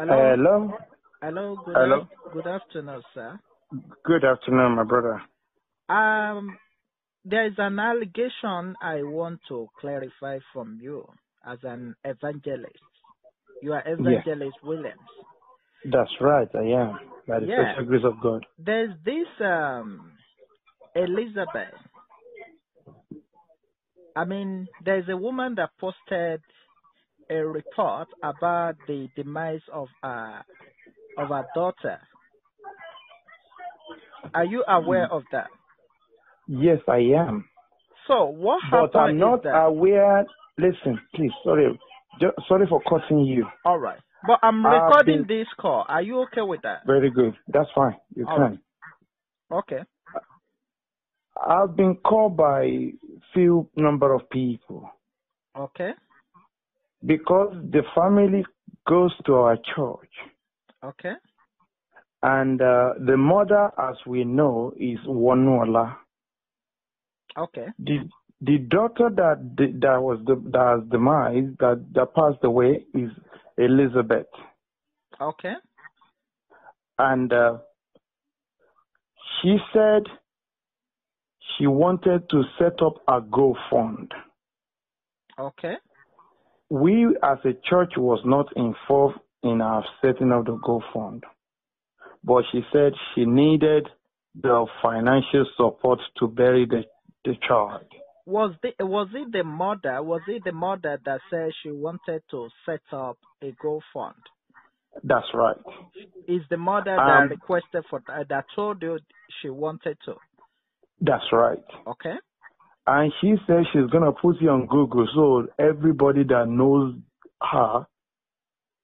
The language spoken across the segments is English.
Hello. Hello. Hello. Good, Hello. af- good afternoon, sir. Good afternoon, my brother. Um, there is an allegation I want to clarify from you as an evangelist. You are Evangelist Williams. That's right, I am. By the Yeah. special grace of God. There's this um Elizabeth. I mean, there's a woman that posted a report about the demise of uh of her daughter. Are you aware of that? Yes, I am. So what happened? But I'm not aware. Listen, please. Sorry. Jo- sorry for cutting you. all right. But I'm recording been- this call. Are you okay with that? Very good. That's fine. You All can. Okay. I've been called by few number of people Okay. Because the family goes to our church, Okay. and uh, the mother, as we know, is Wonuola. Okay. the the daughter that that was the that has demise that that passed away is Elizabeth, Okay. and uh, she said she wanted to set up a Go Fund. Okay. We as a church was not involved in our setting up the Go Fund, but she said she needed the financial support to bury the the child. Was the was it the mother? Was it the mother that said she wanted to set up a Go Fund? That's right. Is the mother Um, that requested for that, that told you she wanted to? That's right. Okay. And she said she's gonna put it on Google so everybody that knows her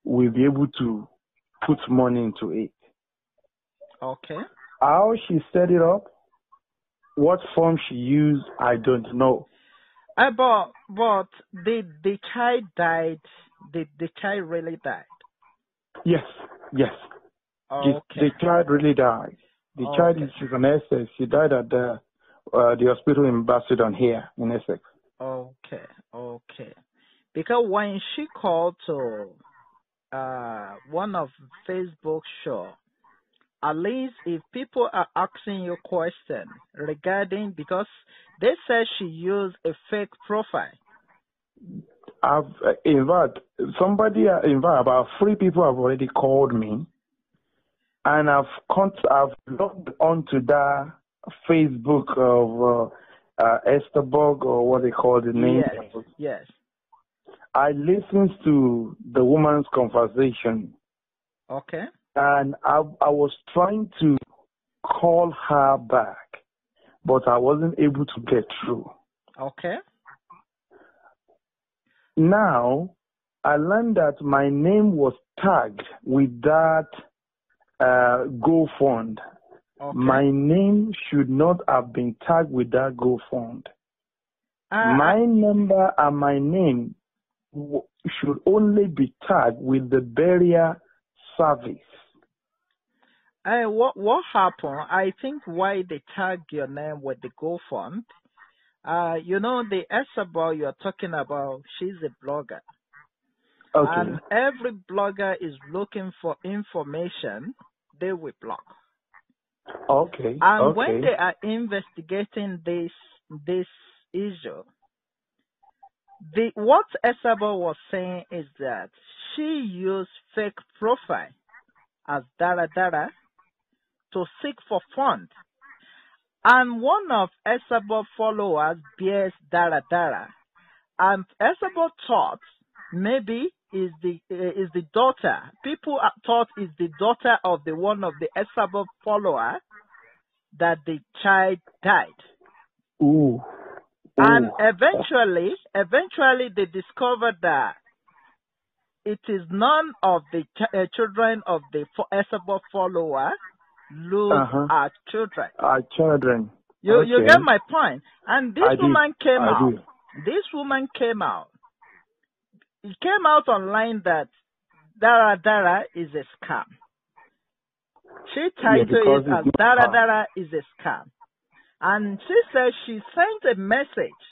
will be able to put money into it. Okay. How she set it up, what form she used, I don't know. Uh, but but the the child died. The the child really died. Yes, yes. The, Okay. the child really died. The Oh, child is she's from Essex. She died at the uh, the hospital in Basildon here in Essex. Okay, okay. Because when she called to uh one of Facebook show, at least if people are asking you question regarding because they said she used a fake profile. I've uh, in fact somebody uh, in fact about three people have already called me, and I've con- I've logged onto that Facebook of uh, uh, or what they call the name. Yes, yes. I listened to the woman's conversation, Okay, and I I was trying to call her back, but I wasn't able to get through. okay, Now, I learned that my name was tagged with that uh, Go Fund. Okay. My name should not have been tagged with that Go Fund. Uh, my number and my name w- should only be tagged with the burial service. Uh, what what happened? I think why they tag your name with the GoFund. Uh, you know the Esabel you're talking about. She's a blogger, Okay. and every blogger is looking for information. They will block, okay. and okay. when they are investigating this this issue, the what Esabel was saying is that she used fake profile as Dara Dara to seek for funds. And one of Esabo followers bears Dara Dara. And Esabo thought maybe is the uh, is the daughter. People thought is the daughter of the one of the Esabo follower that the child died. Ooh. And eventually, eventually they discovered that it is none of the ch- uh, children of the fo- Esabo follower lose Uh-huh. our children. Our children. You you get my point. And this I do. woman came I out. do. This woman came out. It came out online that Dara Dara is a scam. She titled because it as Dara. Dara is a scam. And she said she sent a message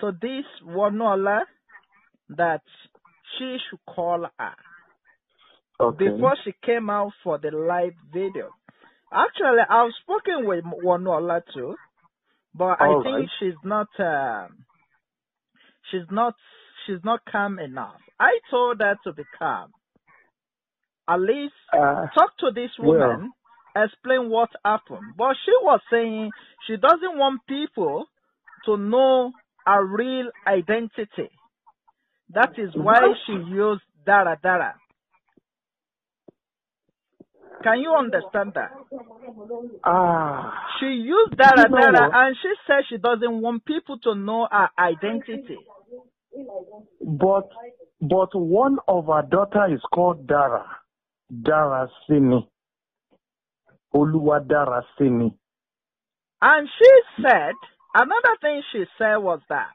to this Wonuola that she should call her. Okay. before she came out for the live video. Actually, I've spoken with Wonuola too, but I think right. she's not. Um, she's not. She's not calm enough. I told her to be calm. At least Uh, talk to this well- woman, explain what happened. But she was saying she doesn't want people to know her real identity. That is why she used Dara Dara. Can you understand that? ah, She used Dara Dara and she said she doesn't want people to know her identity. But but one of our daughter is called Dara, Dara Sini, Oluwa Dara Sini. And she said, another thing she said was that,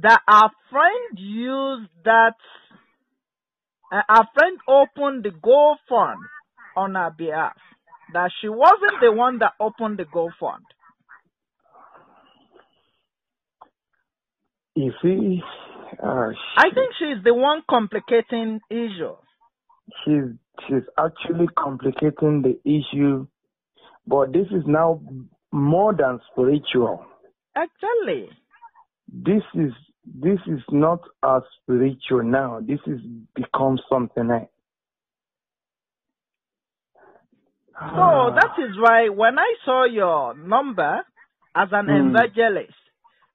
that our friend used that, uh, our friend opened the GoFund on her behalf. That she wasn't the one that opened the GoFund. You see, uh, I think she's the one complicating issue. she's she's actually complicating the issue, but this is now more than spiritual. Actually, This is this is not as spiritual now. This is become something else. So that is why when I saw your number as an Mm. evangelist,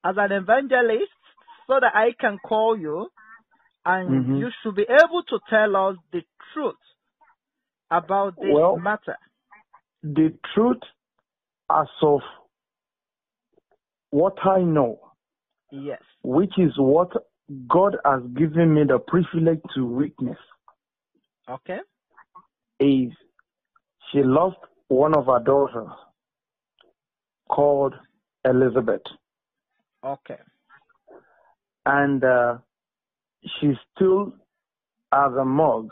as an evangelist, so that I can call you and Mhm. you should be able to tell us the truth about this Well- matter. the truth as of what I know, Yes. which is what God has given me the privilege to witness, Okay. is she lost one of her daughters called Elizabeth. Okay. And uh, she's still at the morgue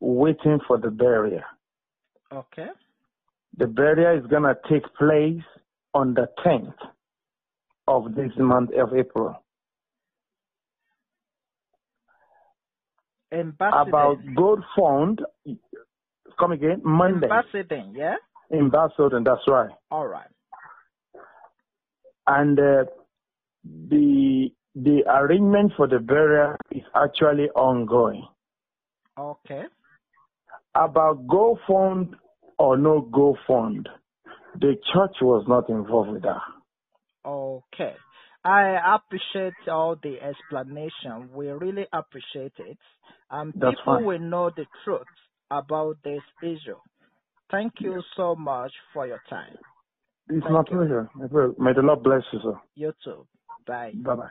waiting for the burial. Okay. The burial is going to take place on the 10th of this month of April. Ambassador. about Go Fund. Come again, Monday Ambassador, yeah? in Basildon. That's right. All right. And uh, the the arrangement for the burial is actually ongoing. Okay. About Go Fund or no Go Fund, the church was not involved with that. Okay. I appreciate all the explanation. We really appreciate it. And That's people fine. will know the truth about this issue. Thank you so much for your time. It's Thank my you. pleasure. May the Lord bless you, sir. You too. Bye. Bye bye.